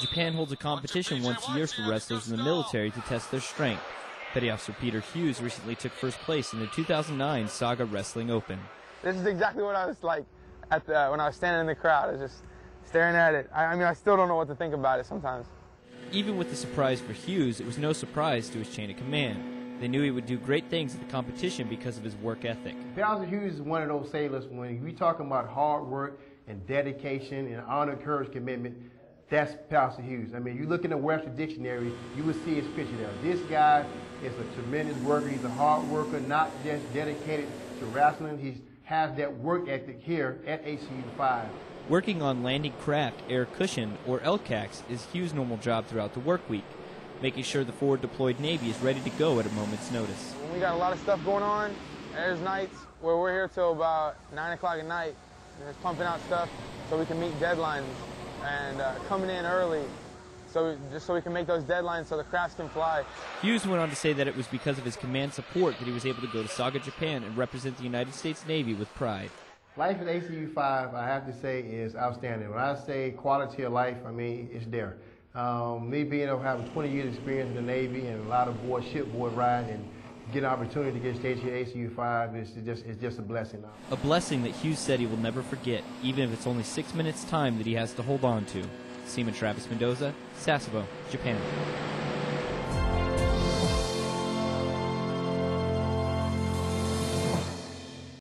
Japan holds a competition once a year for wrestlers in the military to test their strength. Petty Officer Peter Hughes recently took first place in the 2009 Saga Wrestling Open. This is exactly what I was like at the, when I was standing in the crowd. I was just staring at it. I, I mean, I still don't know what to think about it sometimes. Even with the surprise for Hughes, it was no surprise to his chain of command. They knew he would do great things at the competition because of his work ethic. Bowser Hughes is one of those sailors when we talking about hard work and dedication and honor, courage, commitment. That's Pastor Hughes. I mean, you look in the Webster Dictionary, you will see his picture there. This guy is a tremendous worker. He's a hard worker, not just dedicated to wrestling. He has that work ethic here at ACU 5. Working on landing craft, air cushion, or LCACs is Hughes' normal job throughout the work week, making sure the forward deployed Navy is ready to go at a moment's notice. We got a lot of stuff going on, there's nights where we're here till about 9 o'clock at night, and just pumping out stuff so we can meet deadlines and uh, coming in early so just so we can make those deadlines so the crafts can fly. Hughes went on to say that it was because of his command support that he was able to go to Saga Japan and represent the United States Navy with pride. Life at ACU 5, I have to say, is outstanding. When I say quality of life, I mean, it's there. Um, me being able to have 20 years experience in the Navy and a lot of board, shipboard riding and get an opportunity to get stationed at ACU 5 is just, it's just a blessing. A blessing that Hughes said he will never forget, even if it's only six minutes' time that he has to hold on to. Seaman Travis Mendoza, Sasebo, Japan.